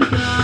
Bye.